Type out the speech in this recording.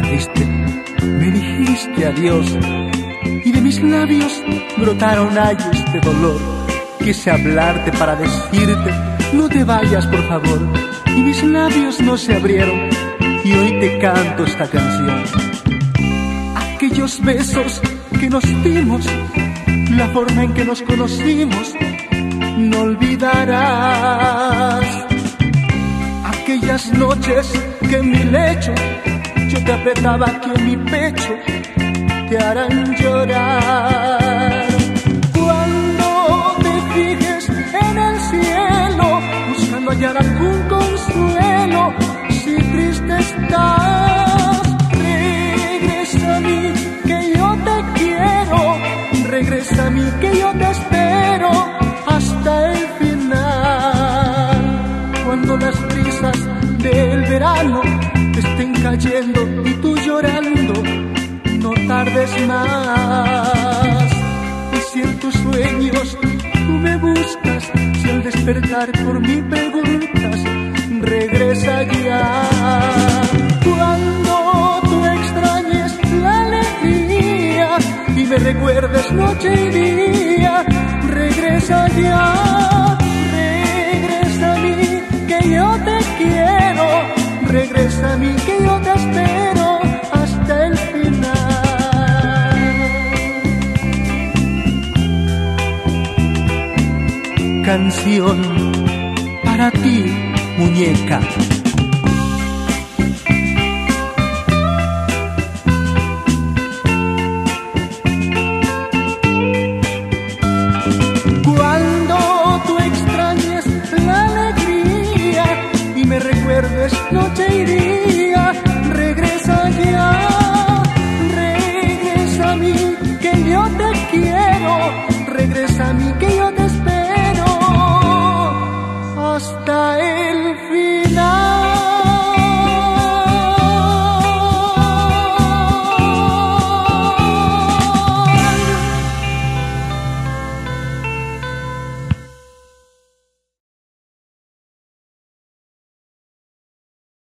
me dijiste adiós y de mis labios brotaron ayes de dolor. Quise hablarte para decirte, no te vayas por favor, y mis labios no se abrieron y hoy te canto esta canción. Aquellos besos que nos dimos, la forma en que nos conocimos, no olvidarás. Aquellas noches que en mi lecho yo te apretaba aquí en mi pecho, te harán llorar. Cuando te fijes en el cielo, buscando hallar algún consuelo, si triste estás, regresa a mí que yo te quiero, regresa a mí que yo te espero hasta el final. Cuando las brisas del verano y tú llorando, no tardes más. Y si en tus sueños tú me buscas, si al despertar por mí preguntas, regresa ya. Cuando tú extrañes la alegría y me recuerdes noche y día, regresa ya. Canción para ti, muñeca.